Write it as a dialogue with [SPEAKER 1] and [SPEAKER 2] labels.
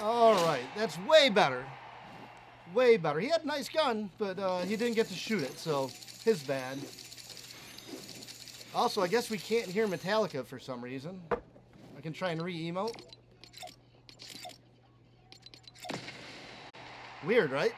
[SPEAKER 1] All right, that's way better. Way better. He had a nice gun, but uh, he didn't get to shoot it, so his bad. Also, I guess we can't hear Metallica for some reason. I can try and re-emote. Weird, right?